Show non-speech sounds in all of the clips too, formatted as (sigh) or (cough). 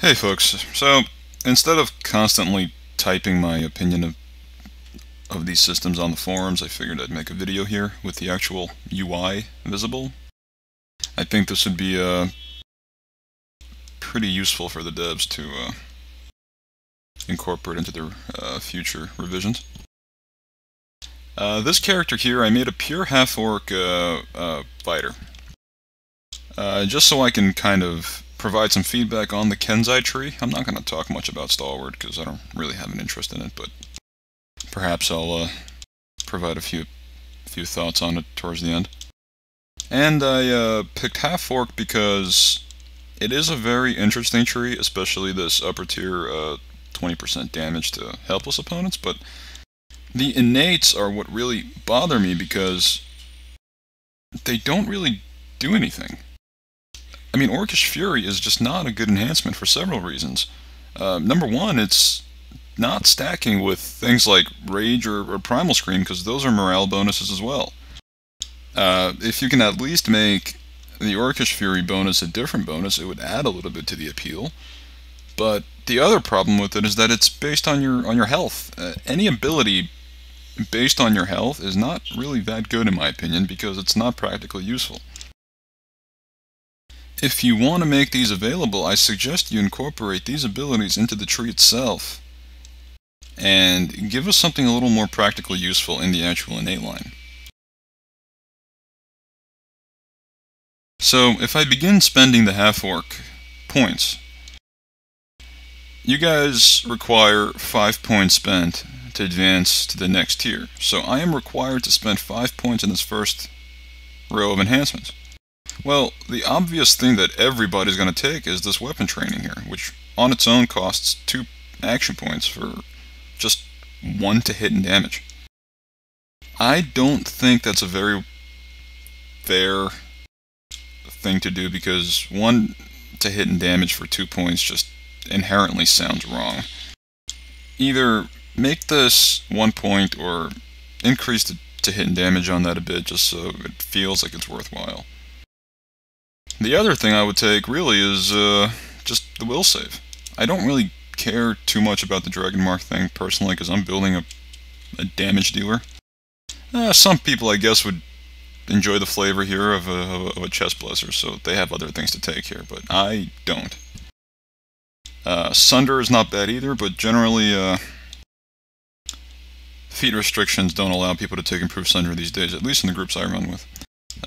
Hey folks, so instead of constantly typing my opinion of, of these systems on the forums, I figured I'd make a video here with the actual UI visible. I think this would be uh, pretty useful for the devs to uh, incorporate into their uh, future revisions. Uh, this character here, I made a pure half-orc uh, uh, fighter. just so I can kind of provide some feedback on the Kensei tree. I'm not going to talk much about Stalwart because I don't really have an interest in it, but perhaps I'll uh, provide a few few thoughts on it towards the end. And I uh, picked Half-Orc because it is a very interesting tree, especially this upper tier 20% uh, damage to helpless opponents, but the innates are what really bother me because they don't really do anything. I mean, Orcish Fury is just not a good enhancement for several reasons. Uh, number one, it's not stacking with things like Rage or, or Primal Scream, because those are morale bonuses as well. Uh, if you can at least make the Orcish Fury bonus a different bonus, it would add a little bit to the appeal. But the other problem with it is that it's based on your on your health. Uh, any ability based on your health is not really that good in my opinion because it's not practically useful. If you want to make these available, I suggest you incorporate these abilities into the tree itself and give us something a little more practically useful in the actual innate line. So if I begin spending the half-orc points, you guys require 5 points spent to advance to the next tier. So I am required to spend 5 points in this first row of enhancements. Well, the obvious thing that everybody's going to take is this weapon training here, which on its own costs 2 action points for just 1 to hit and damage. I don't think that's a very fair thing to do because 1 to hit and damage for 2 points just inherently sounds wrong. Either make this 1 point or increase the to hit and damage on that a bit just so it feels like it's worthwhile. The other thing I would take really is uh, just the will save. I don't really care too much about the Dragon Mark thing personally because I'm building a, a damage dealer. Uh, some people I guess would enjoy the flavor here of a, of a chest blesser, so they have other things to take here, but I don't. Uh, Sunder is not bad either, but generally uh, feat restrictions don't allow people to take improved Sunder these days, at least in the groups I run with.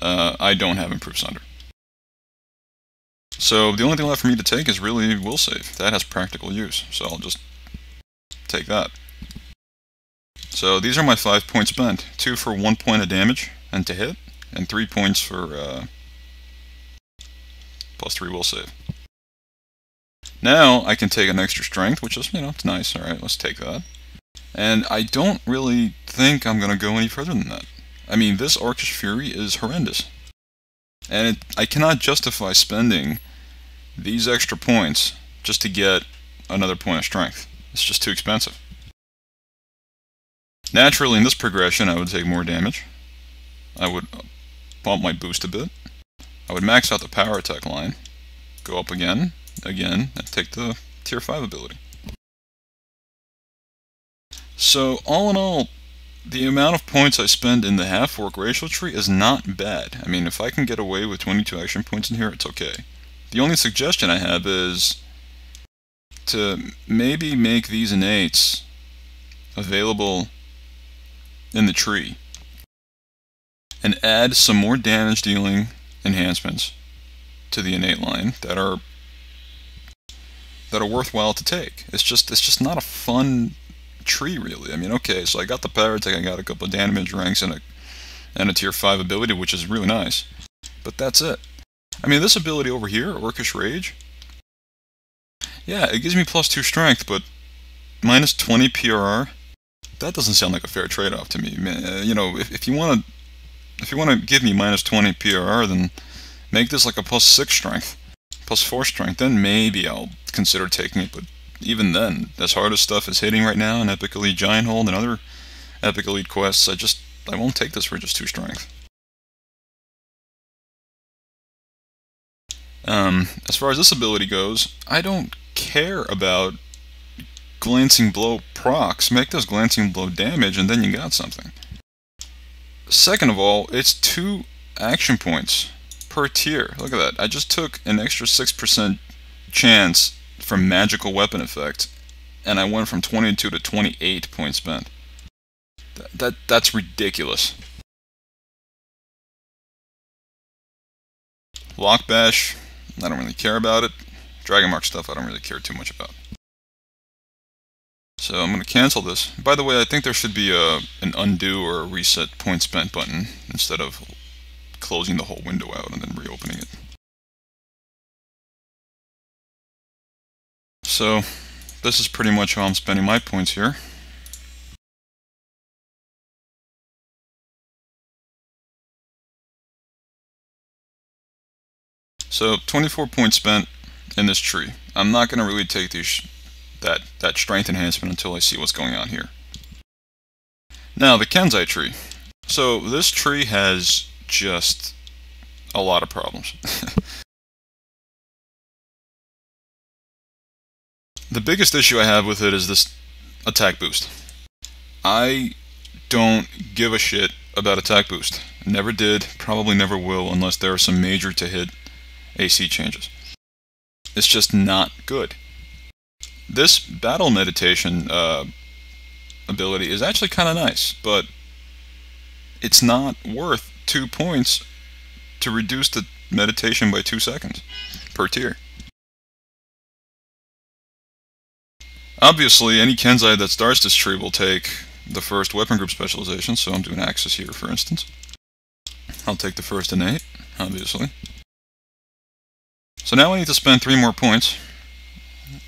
Uh, I don't have improved Sunder. So the only thing left for me to take is really will save. That has practical use, so I'll just take that. So these are my five points spent. Two for one point of damage and to hit, and three points for uh, plus three will save. Now I can take an extra strength, which is, you know, it's nice. Alright, let's take that. And I don't really think I'm going to go any further than that. I mean, this Orcish Fury is horrendous. And it, I cannot justify spending these extra points just to get another point of strength. It's just too expensive. Naturally, in this progression, I would take more damage. I would bump my boost a bit. I would max out the power attack line, go up again, again, and take the tier 5 ability. So, all in all, the amount of points I spend in the half-orc racial tree is not bad. I mean, if I can get away with 22 action points in here, it's okay. The only suggestion I have is to maybe make these innates available in the tree and add some more damage dealing enhancements to the innate line that are that are worthwhile to take. It's just it's just not a fun tree really. I mean, okay, so I got the attack, I got a couple of damage ranks and a and a tier 5 ability, which is really nice. But that's it. I mean, this ability over here, Orcish Rage, yeah, it gives me plus 2 strength, but minus 20 PRR, that doesn't sound like a fair trade-off to me. Uh, you know, if, if you want to if you want to give me minus 20 PRR, then make this like a plus 6 strength, plus 4 strength, then maybe I'll consider taking it, but even then, as hard as stuff is hitting right now in Epic Elite Gianthold and other Epic Elite quests, I just, I won't take this for just 2 strength. Um, as far as this ability goes, I don't care about glancing blow procs. Make those glancing blow damage, and then you got something. Second of all, it's two action points per tier. Look at that. I just took an extra 6% chance from magical weapon effect, and I went from 22 to 28 points spent. That, that That's ridiculous. Lock Bash, I don't really care about it. Dragon Mark stuff, I don't really care too much about. So I'm going to cancel this. By the way, I think there should be a, an undo or a reset point spent button instead of closing the whole window out and then reopening it. So this is pretty much how I'm spending my points here. So 24 points spent in this tree. I'm not going to really take these that, that strength enhancement until I see what's going on here. Now the Kensei tree. So this tree has just a lot of problems. (laughs) the biggest issue I have with it is this attack boost. I don't give a shit about attack boost. Never did, probably never will unless there are some major to hit AC changes. It's just not good. This battle meditation uh, ability is actually kind of nice, but it's not worth two points to reduce the meditation by two seconds per tier. Obviously, any Kensei that starts this tree will take the first weapon group specialization, so I'm doing Axes here, for instance. I'll take the first innate, obviously. So now I need to spend three more points.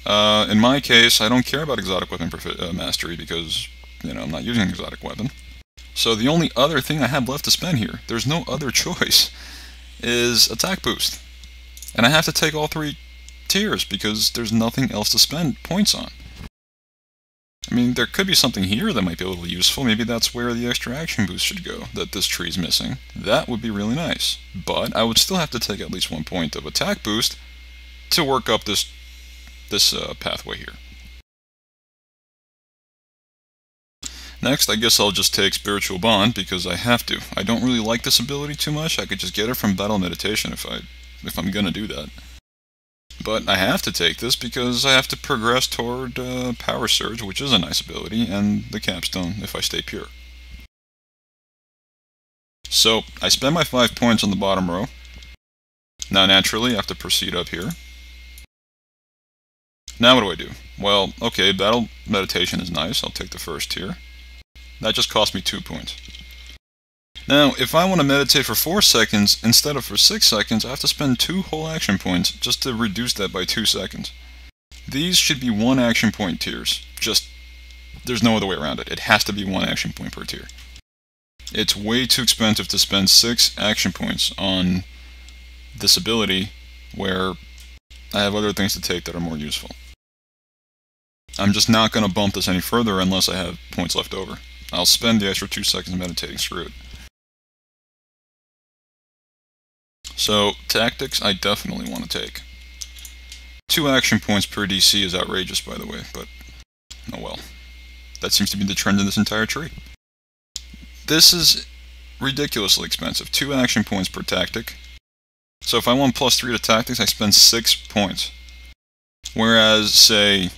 Uh, in my case, I don't care about exotic weapon uh, mastery because, you know, I'm not using an exotic weapon. So the only other thing I have left to spend here, there's no other (laughs) choice, is attack boost. And I have to take all three tiers because there's nothing else to spend points on. I mean, there could be something here that might be a little useful. Maybe that's where the extra action boost should go, that this tree's missing. That would be really nice. But I would still have to take at least one point of attack boost to work up this, this uh, pathway here. Next, I guess I'll just take Spiritual Bond because I have to. I don't really like this ability too much. I could just get it from Battle Meditation if, I, if I'm gonna do that. But I have to take this because I have to progress toward uh, Power Surge, which is a nice ability, and the Capstone if I stay pure. So, I spend my 5 points on the bottom row. Now naturally, I have to proceed up here. Now what do I do? Well, okay, Battle Meditation is nice, I'll take the first tier. That just cost me 2 points. Now, if I want to meditate for 4 seconds instead of for 6 seconds, I have to spend 2 whole action points just to reduce that by 2 seconds. These should be 1 action point tiers. Just, there's no other way around it. It has to be 1 action point per tier. It's way too expensive to spend 6 action points on this ability where I have other things to take that are more useful. I'm just not going to bump this any further unless I have points left over. I'll spend the extra 2 seconds meditating, screw it. So, tactics, I definitely want to take. Two action points per DC is outrageous, by the way, but oh well. That seems to be the trend in this entire tree. This is ridiculously expensive. Two action points per tactic. So if I want plus three to tactics, I spend six points. Whereas, say,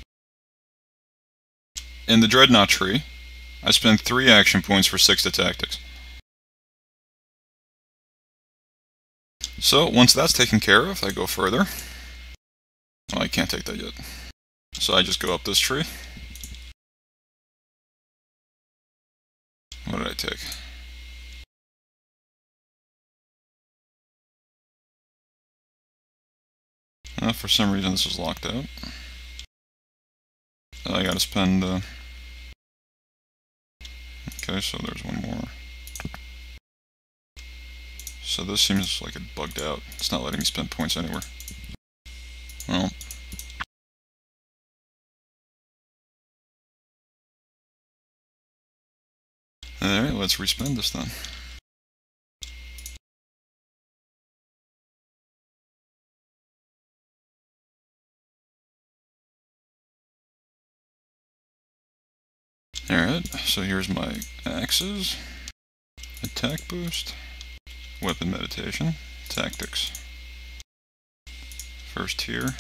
in the Dreadnought tree, I spend three action points for six to tactics. So once that's taken care of, I go further. Oh, I can't take that yet. So I just go up this tree. What did I take? Uh, for some reason this is locked out. I gotta spend... Uh... Okay, so there's one more. So this seems like it bugged out. It's not letting me spend points anywhere. Well, Alright, let's respend this then. Alright, so here's my axes, attack boost, Weapon meditation. Tactics. First tier.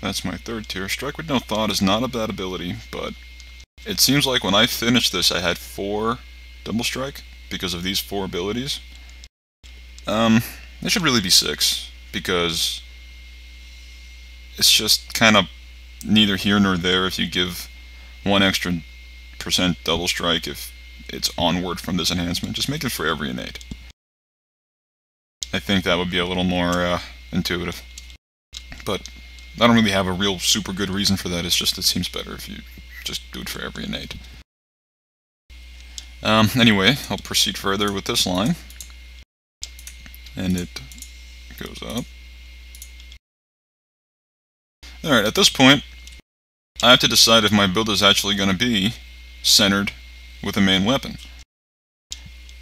That's my third tier. Strike with no thought is not a bad ability, but it seems like when I finished this I had four double strike because of these four abilities. Um, it should really be six because it's just kind of neither here nor there if you give one extra percent double strike if it's onward from this enhancement. Just make it for every innate. I think that would be a little more uh, intuitive. But I don't really have a real super good reason for that. It's just it seems better if you just do it for every innate. Um, anyway, I'll proceed further with this line. And it goes up. Alright, at this point, I have to decide if my build is actually going to be centered with a main weapon.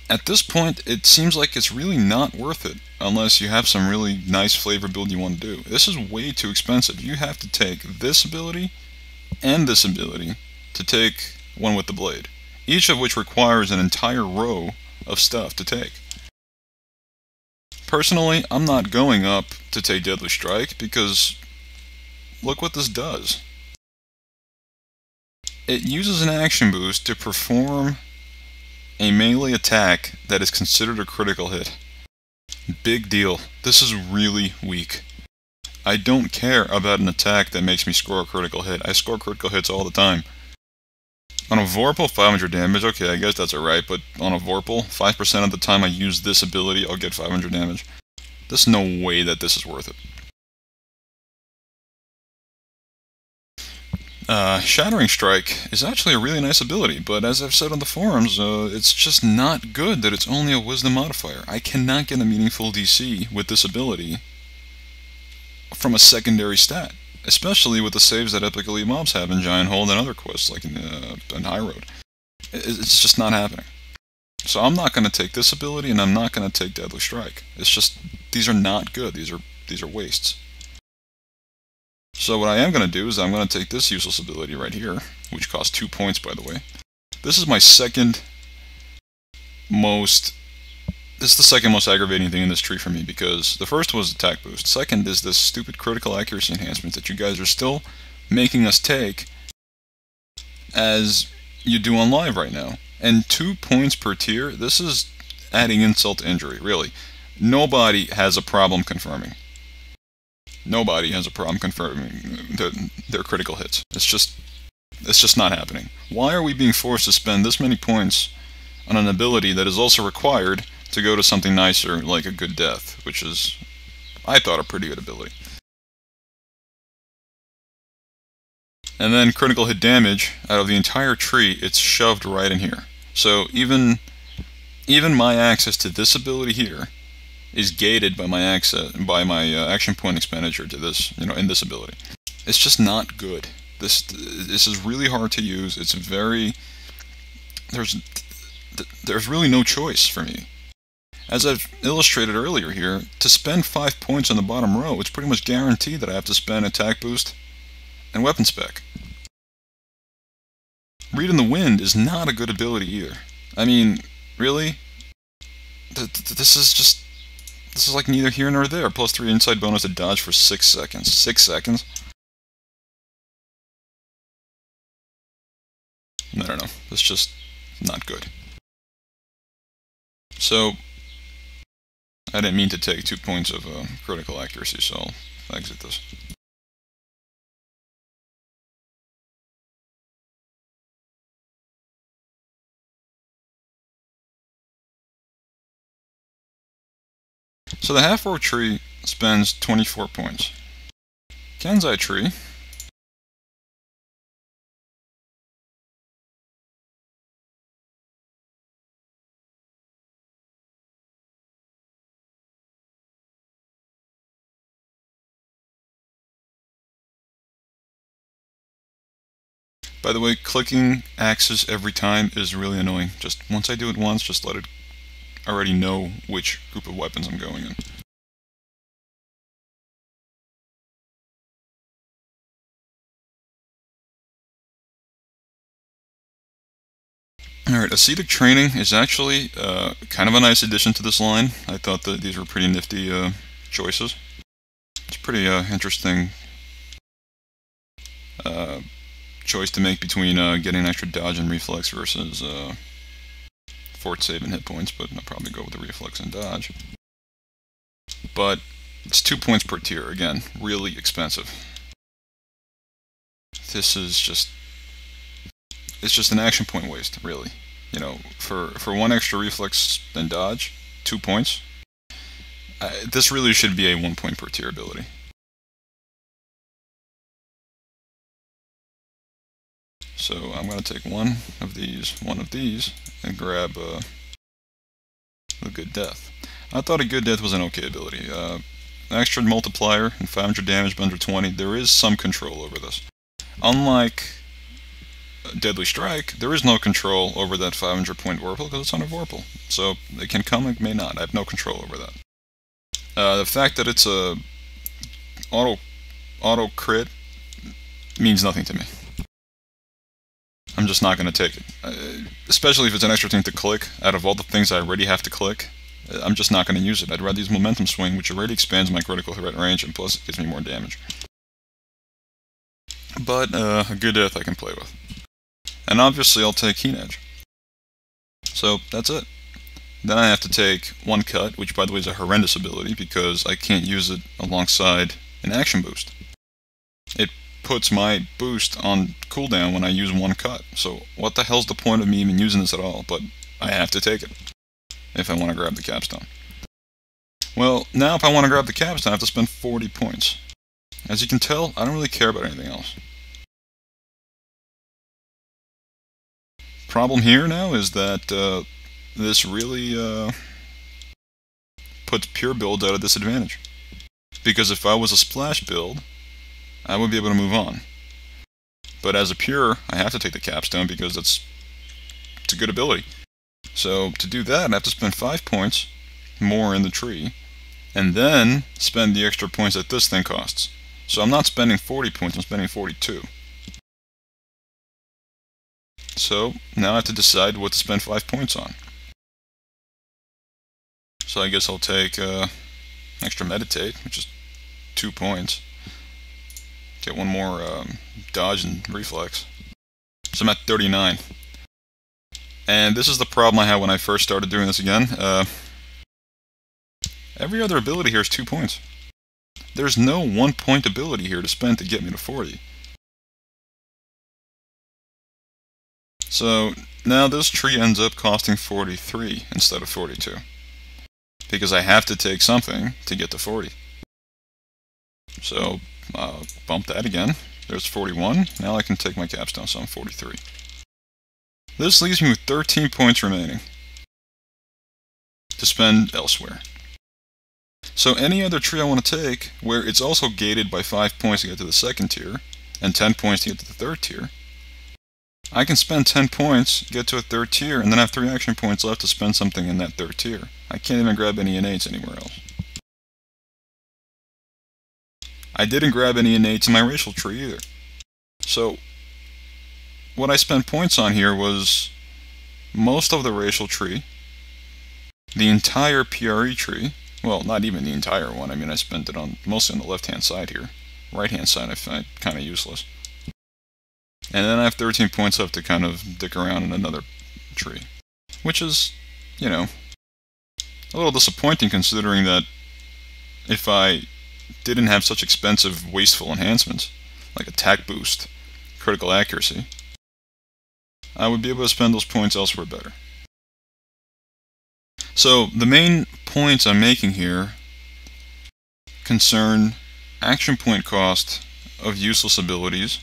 At this point, it seems like it's really not worth it unless you have some really nice flavor build you want to do. This is way too expensive. You have to take this ability and this ability to take one with the blade, each of which requires an entire row of stuff to take. Personally, I'm not going up to take Deadly Strike because look what this does. It uses an action boost to perform a melee attack that is considered a critical hit. Big deal. This is really weak. I don't care about an attack that makes me score a critical hit. I score critical hits all the time. On a Vorpal, 500 damage, okay, I guess that's alright, but on a Vorpal, 5% of the time I use this ability, I'll get 500 damage. There's no way that this is worth it. Uh, Shattering Strike is actually a really nice ability, but as I've said on the forums, uh, it's just not good that it's only a Wisdom modifier. I cannot get a meaningful DC with this ability from a secondary stat, especially with the saves that Epic Elite mobs have in Gianthold and other quests, like in, uh, in High Road. It's just not happening. So I'm not going to take this ability, and I'm not going to take Deadly Strike. It's just, these are not good. These are, these are wastes. So what I am going to do is I'm going to take this useless ability right here, which costs two points by the way. This is my second most, this is the second most aggravating thing in this tree for me because the first was attack boost. Second is this stupid critical accuracy enhancement that you guys are still making us take as you do on live right now. And two points per tier, this is adding insult to injury, really. Nobody has a problem confirming. Nobody has a problem confirming the, their critical hits. It's just, it's just not happening. Why are we being forced to spend this many points on an ability that is also required to go to something nicer like a good death, which is, I thought, a pretty good ability. And then critical hit damage, out of the entire tree, it's shoved right in here. So even, even my access to this ability here is gated by my access by my uh, action point expenditure to this, you know, in this ability. It's just not good. This this is really hard to use. It's very there's there's really no choice for me. As I've illustrated earlier here, to spend 5 points on the bottom row, it's pretty much guaranteed that I have to spend attack boost and weapon spec. Reed in the Wind is not a good ability either. I mean, really? This is just this is like neither here nor there. Plus 3 insight bonus to dodge for 6 seconds. 6 seconds? I don't know. It's just not good. So, I didn't mean to take 2 points of uh, critical accuracy, so I'll exit this. So the half-orc tree spends 24 points. Kensei tree By the way, clicking axes every time is really annoying. Just once I do it once, just let it already know which group of weapons I'm going in. Alright, ascetic training is actually uh, kind of a nice addition to this line. I thought that these were pretty nifty uh, choices. It's pretty uh, interesting uh, choice to make between uh, getting an extra dodge and reflex versus uh, fort save and hit points, but I'll probably go with the reflex and dodge. But it's two points per tier, again, really expensive. This is just it's just an action point waste, really. You know, for, for one extra reflex and dodge, two points. Uh, this really should be a one point per tier ability. So I'm going to take one of these, one of these, and grab uh, a good death. I thought a good death was an okay ability. Uh, extra multiplier and 500 damage but under 20. There is some control over this. Unlike Deadly Strike, there is no control over that 500 point Vorpal because it's on a Vorpal. So it can come, it may not. I have no control over that. Uh, the fact that it's a auto auto crit means nothing to me. I'm just not going to take it. Uh, especially if it's an extra thing to click. Out of all the things I already have to click, uh, I'm just not going to use it. I'd rather use Momentum Swing, which already expands my critical threat range, and plus it gives me more damage. But uh, a good death I can play with. And obviously I'll take Keen Edge. So that's it. Then I have to take one cut, which by the way is a horrendous ability because I can't use it alongside an action boost. It puts my boost on cooldown when I use one cut. So what the hell's the point of me even using this at all? But I have to take it if I want to grab the capstone. Well, now if I want to grab the capstone, I have to spend 40 points. As you can tell, I don't really care about anything else. Problem here now is that uh, this really uh, puts pure builds at a disadvantage. Because if I was a splash build, I would be able to move on. But as a pure, I have to take the capstone because it's, it's a good ability. So to do that, I have to spend 5 points more in the tree, and then spend the extra points that this thing costs. So I'm not spending 40 points, I'm spending 42. So now I have to decide what to spend 5 points on. So I guess I'll take uh, extra meditate, which is 2 points. Get one more um, dodge and reflex. So I'm at 39. And this is the problem I had when I first started doing this again. Uh, every other ability here is 2 points. There's no 1 point ability here to spend to get me to 40. So now this tree ends up costing 43 instead of 42. Because I have to take something to get to 40. So uh, bump that again. There's 41. Now I can take my capstone, so I'm 43. This leaves me with 13 points remaining to spend elsewhere. So any other tree I want to take, where it's also gated by 5 points to get to the second tier, and 10 points to get to the third tier, I can spend 10 points, get to a third tier, and then have 3 action points left to spend something in that third tier. I can't even grab any innates anywhere else. I didn't grab any innates in my racial tree either. So, what I spent points on here was most of the racial tree, the entire PRE tree, well, not even the entire one, I mean I spent it on mostly on the left hand side here. Right hand side I find kind of useless. And then I have 13 points left to kind of dick around in another tree. Which is, you know, a little disappointing considering that if I didn't have such expensive, wasteful enhancements, like attack boost, critical accuracy, I would be able to spend those points elsewhere better. So the main points I'm making here concern action point cost of useless abilities,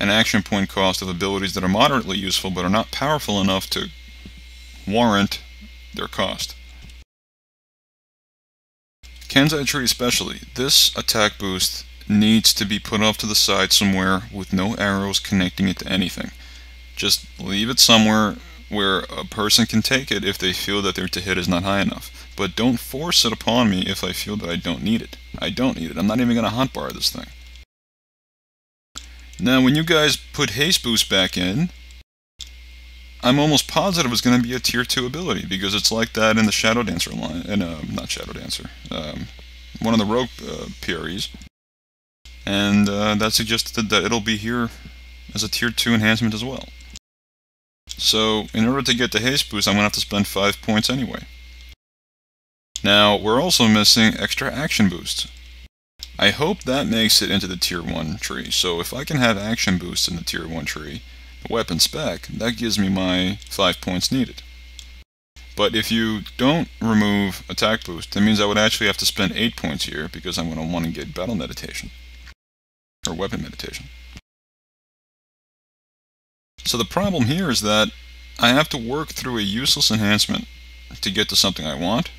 and action point cost of abilities that are moderately useful but are not powerful enough to warrant their cost. Kensei Tree especially, this attack boost needs to be put off to the side somewhere with no arrows connecting it to anything. Just leave it somewhere where a person can take it if they feel that their to hit is not high enough. But don't force it upon me if I feel that I don't need it. I don't need it. I'm not even going to hotbar this thing. Now when you guys put haste boost back in, I'm almost positive it's going to be a tier 2 ability because it's like that in the Shadow Dancer line, and uh, not Shadow Dancer, um, one of the Rogue uh, PREs. And uh, that suggested that it'll be here as a tier 2 enhancement as well. So, in order to get the haste boost, I'm going to have to spend 5 points anyway. Now, we're also missing extra action boost. I hope that makes it into the tier 1 tree, so if I can have action boost in the tier 1 tree, weapon spec, that gives me my 5 points needed. But if you don't remove attack boost, that means I would actually have to spend 8 points here because I'm going to want to get battle meditation. Or weapon meditation. So the problem here is that I have to work through a useless enhancement to get to something I want.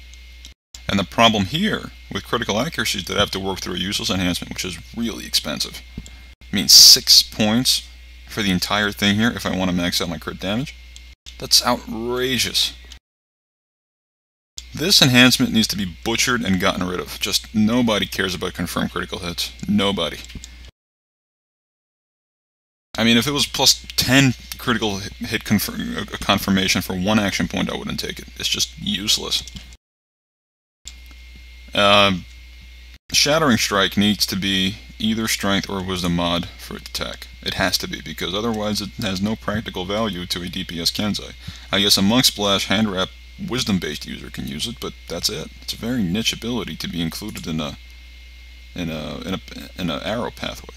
And the problem here with critical accuracy is that I have to work through a useless enhancement, which is really expensive. It means 6 points for the entire thing here if I want to max out my crit damage. That's outrageous. This enhancement needs to be butchered and gotten rid of. Just nobody cares about confirmed critical hits. Nobody. I mean, if it was plus 10 critical hit confirm uh, confirmation for one action point, I wouldn't take it. It's just useless. Uh, Shattering Strike needs to be either Strength or Wisdom mod for attack. It has to be, because otherwise it has no practical value to a DPS Kensei. I guess a Monk Splash Hand Wrap Wisdom-based user can use it, but that's it. It's a very niche ability to be included in a in a in a in an arrow pathway.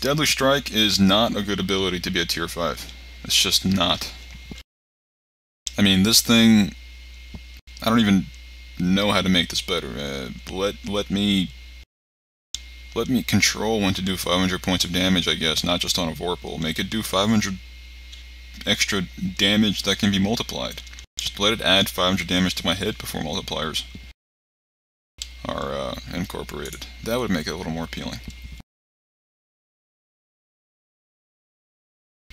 Deadly Strike is not a good ability to be a tier 5. It's just not. I mean, this thing, I don't even know how to make this better. Uh, let, let me let me control when to do 500 points of damage, I guess, not just on a Vorpal. Make it do 500 extra damage that can be multiplied. Just let it add 500 damage to my hit before multipliers are uh, incorporated. That would make it a little more appealing.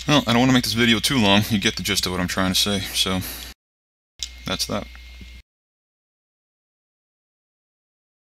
Well, I don't want to make this video too long. You get the gist of what I'm trying to say, so that's that.